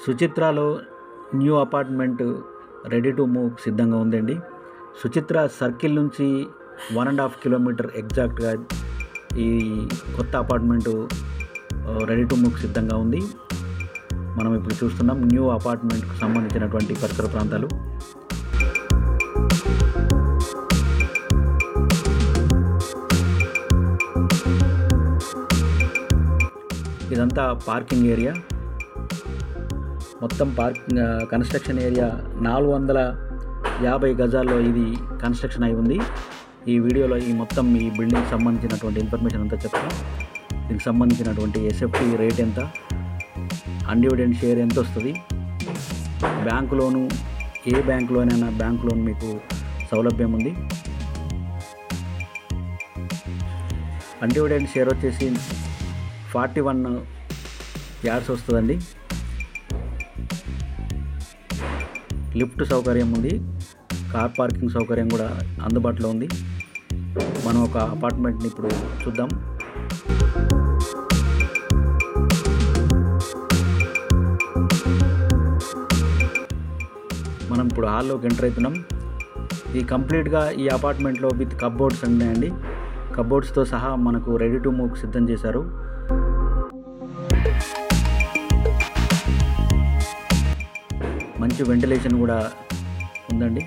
సుచిత్రలో new apartment ready to move సిద్ధంగా ఉందండి. Suchitra circle నుంచి వన్ అండ్ హాఫ్ కిలోమీటర్ ఎగ్జాక్ట్గా ఈ కొత్త అపార్ట్మెంటు రెడీ టు మూవ్ సిద్ధంగా ఉంది. మనం ఇప్పుడు చూస్తున్నాం న్యూ అపార్ట్మెంట్కు సంబంధించినటువంటి పరిసర ప్రాంతాలు. ఇదంతా పార్కింగ్ ఏరియా. మొత్తం పార్కింగ్ కన్స్ట్రక్షన్ ఏరియా నాలుగు వందల యాభై గజాల్లో ఇది కన్స్ట్రక్షన్ అయి ఉంది. ఈ వీడియోలో ఈ మొత్తం ఈ బిల్డింగ్ సంబంధించినటువంటి ఇన్ఫర్మేషన్ అంతా చెప్తాను దీనికి సంబంధించినటువంటి ఎస్ఎఫ్టీ రేట్ ఎంత? అన్డివిడెంట్ షేర్ ఎంత వస్తుంది? బ్యాంకు లోను ఏ బ్యాంకులోనైనా బ్యాంక్ లోన్ మీకు సౌలభ్యం ఉంది. అన్డివిడెంట్ షేర్ వచ్చేసి ఫార్టీ వన్ యార్డ్స్ వస్తుందండి. లిఫ్ట్ సౌకర్యం ఉంది కార్ పార్కింగ్ సౌకర్యం కూడా అందుబాటులో ఉంది. మనం ఒక అపార్ట్మెంట్ని ఇప్పుడు చూద్దాం. మనం ఇప్పుడు హాల్లోకి ఎంటర్ అవుతున్నాం. ఈ కంప్లీట్గా ఈ అపార్ట్మెంట్లో విత్ కబ్బోర్డ్స్ ఉన్నాయండి కబ్బోర్డ్స్తో సహా మనకు రెడీ టు మూవ్ సిద్ధం చేశారు. మంచి వెంటిలేషన్ కూడా ఉందండి.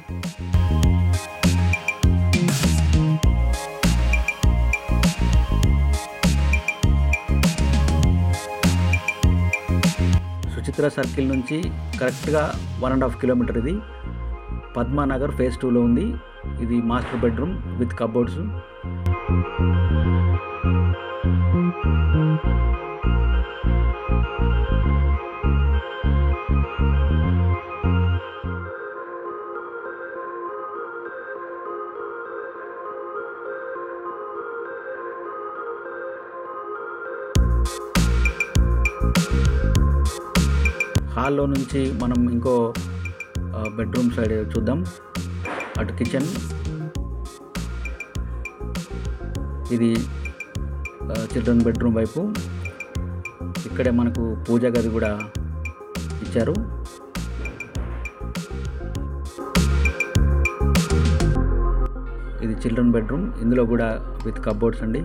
సుచిత్ర సర్కిల్ నుంచి కరెక్ట్గా వన్ అండ్ హాఫ్ కిలోమీటర్ ఇది. పద్మానగర్ ఫేజ్ టూలో ఉంది. ఇది మాస్టర్ బెడ్రూమ్ విత్ కబోర్డ్స్. హాల్లో నుంచి మనం ఇంకో బెడ్రూమ్ సైడ్ చూద్దాం. అటు కిచెన్. ఇది చిల్డ్రన్ బెడ్రూమ్ వైపు. ఇక్కడే మనకు పూజ గది కూడా ఇచ్చారు. ఇది చిల్డ్రన్ బెడ్రూమ్. ఇందులో కూడా విత్ కబోర్డ్స్ అండి.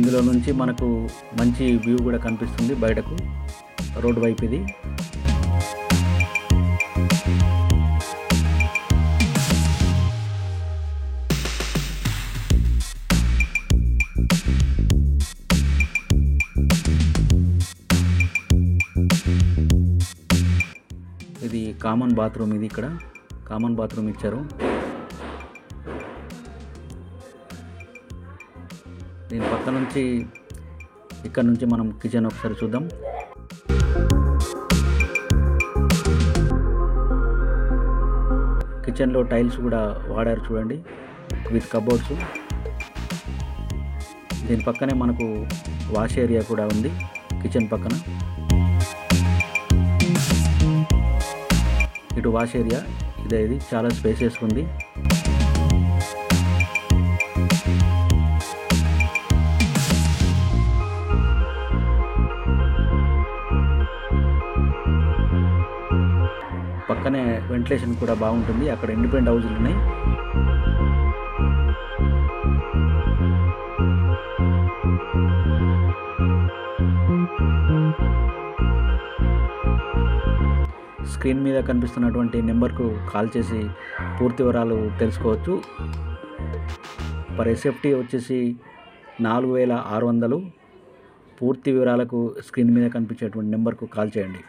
ఇందులో నుంచి మనకు మంచి వ్యూ కూడా కనిపిస్తుంది బయటకు రోడ్ వైపు ఇది. ఇది కామన్ బాత్రూమ్ ఇది ఇక్కడ. కామన్ బాత్రూమ్ ఇచ్చారు. దీని పక్క నుంచి ఇక్కడ నుంచి మనం కిచెన్ ఒకసారి చూద్దాం. కిచెన్లో టైల్స్ కూడా వాడారు చూడండి విత్ కబోర్డ్స్. దీని పక్కనే మనకు వాష్ ఏరియా కూడా ఉంది కిచెన్ పక్కన. ఇటు వాష్ ఏరియా ఇదే ఇది చాలా స్పేసెస్ ఉంది. పక్కనే వెంటిలేషన్ కూడా బాగుంటుంది. అక్కడ ఇండిపెండెంట్ హౌజులు ఉన్నాయి. స్క్రీన్ మీద కనిపిస్తున్నటువంటి నెంబర్కు కాల్ చేసి పూర్తి వివరాలు తెలుసుకోవచ్చు. పర్ ఎస్ఎఫ్టీ వచ్చేసి నాలుగు వేల ఆరు వందలు. పూర్తి వివరాలకు స్క్రీన్ మీద కనిపించేటువంటి నెంబర్కు కాల్ చేయండి.